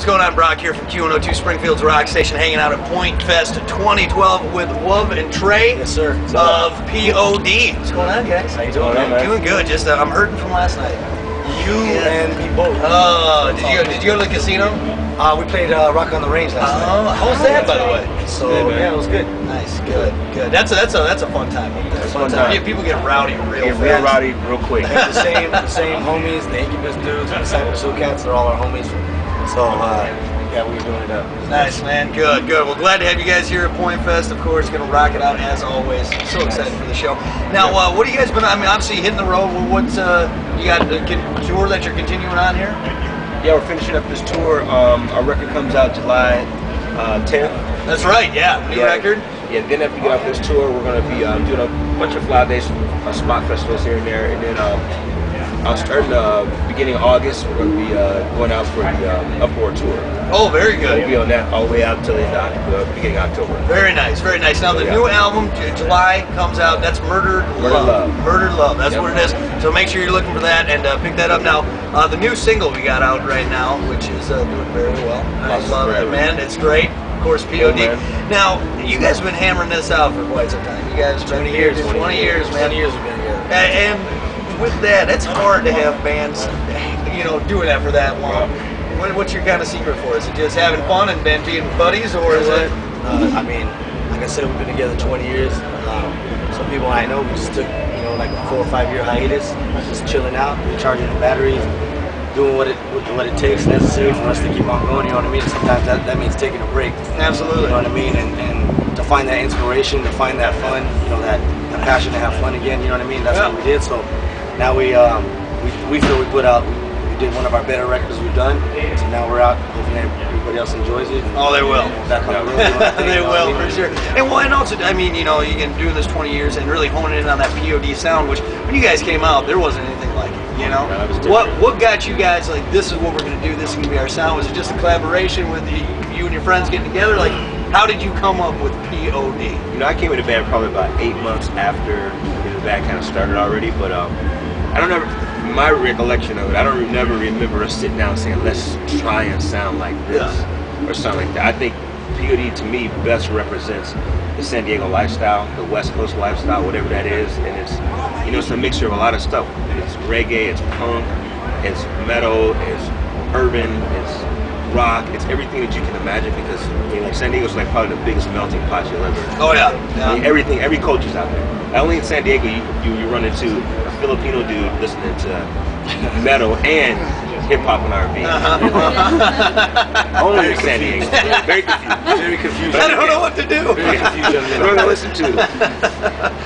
What's going on, Brock here from Q102 Springfield's Rock Station, hanging out at Pointfest 2012 with Wuv and Traa Yes, sir. of POD. What's going on, guys? How you doing, man? Doing good. Just uh, I'm hurting from last night. You and me both. Oh, did you did you go to the casino? Uh, we played uh, Rock on the Range last Oh, night. how was that, by the way? So Good, yeah, it was good. Nice, good, good. That's a that's a that's a fun time up there. It's a fun time. Yeah, People get rowdy real Get fast. real rowdy real quick. the same, the same homies, the Incubus dudes, and the Cypress Hill Cats. They're all our homies. So uh, yeah, we were doing it up. Nice, man. Good, good. Well, glad to have you guys here at Pointfest. Of course, going to rock it out as always. So excited for the show. Now, uh, what have you guys been? I mean, obviously hitting the road. Well, What's uh, you got a tour that you're continuing on here? Yeah, we're finishing up this tour. Um, our record comes out July uh, 10th. That's right. Yeah, new yeah. record. Yeah, then after we get off this tour, we're going to be um, doing a bunch of fly days, uh, spot festivals here and there. And then um, I'll start in the beginning of August. We're going to be uh, going out for the um, Uproar tour. Oh, very good. We'll be on that all the way out until the uh, beginning of October. Very nice, very nice. Now the Yeah. new album, July, comes out. That's Murdered Murdered Love. Love. Murdered Love. That's Yep. what it is. So make sure you're looking for that and uh, pick that up. Now, uh, the new single we got out right now, which is uh, doing very well. I love it, man. It's great. Of course, POD. Now, you guys have been hammering this out for quite some time. You guys have been 20 here years, 20, years, man. 20 years we've been here. And with that, it's hard to have bands, you know, doing that for that long. What, what's your kind of secret for? it? Is it just having fun and then being buddies, or is it? Uh, I mean, like I said, we've been together 20 years. Um, some people I know we just took, you know, like a four or five year hiatus, just chilling out, recharging the batteries, doing what it what it takes necessary for us to keep on going. You know what I mean? Sometimes that, that means taking a break. Absolutely. You know what I mean? And, and to find that inspiration, to find that fun, you know, that, that passion to have fun again. You know what I mean? That's what we did. So now we um, we, we feel we put out. We did one of our better records we've done. So now we're out. Hoping that everybody else enjoys it. Oh, they will. Back on the road. doing our thing, they you know what I will for sure. And well, and also, I mean, you know, you can do this 20 years and really honing in on that POD sound, which when you guys came out, there wasn't anything like it. You know, what what got you guys like? This is what we're gonna do. This is gonna be our sound. Was it just a collaboration with you, you and your friends getting together? Like, how did you come up with POD? You know, I came in the band probably about eight months after the band kind of started already, but um, I don't ever, my recollection of it, I don't never remember us sitting down saying, let's try and sound like this or something like that. I think POD to me best represents the San Diego lifestyle, the West Coast lifestyle, whatever that is, and it's, you know, it's a mixture of a lot of stuff. It's reggae, it's punk, it's metal, it's urban, it's rock, it's everything that you can imagine because mean, like San Diego's like probably the biggest melting pot you'll ever Oh yeah, I mean, everything, every culture's out there. Only in San Diego you, you, you run into Filipino dude listening to metal and hip hop and R&B. Uh-huh. Only in San Diego. Very confused. Very confused. I don't know what to do. Very confused. young men. What am I gonna listen to?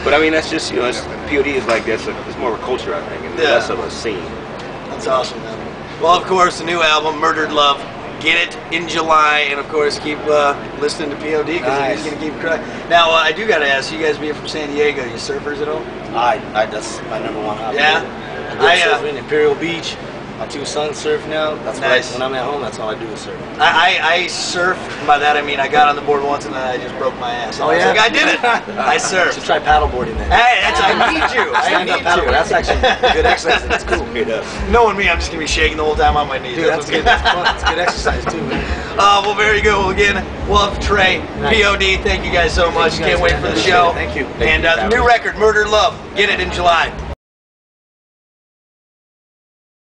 But I mean, that's just you know, it's, POD is like that's a, it's more of a culture, I think, and Yeah. less of a scene. That's awesome, man. Well, of course, the new album, Murdered Love. Get it in July, and of course, keep uh, listening to POD because Nice. he's gonna keep crying. Now, uh, I do gotta ask you guys, being from San Diego, you surfers at all? I, I that's my number one hobby. Yeah? I I, uh, Imperial Beach. My two sons surf now. That's Nice. I, when I'm at home. That's all I do is surf. I, I, I surf. By that I mean I got on the board once and then I just broke my ass. Oh, I yeah? like, I did it. I You should surf. try paddleboarding then. Hey, that's I need you. I need you. That's actually a good exercise. It's cool. Knowing me, I'm just gonna be shaking the whole time on my knees. Dude, that's good. That's fun. It's good exercise too, man. Uh, well, very good. Well, again, Wuv Traa, Nice. POD. Thank you guys so much. you Can't wait for the show. Thank you. And uh, the new record, Murder Love. Get it in July.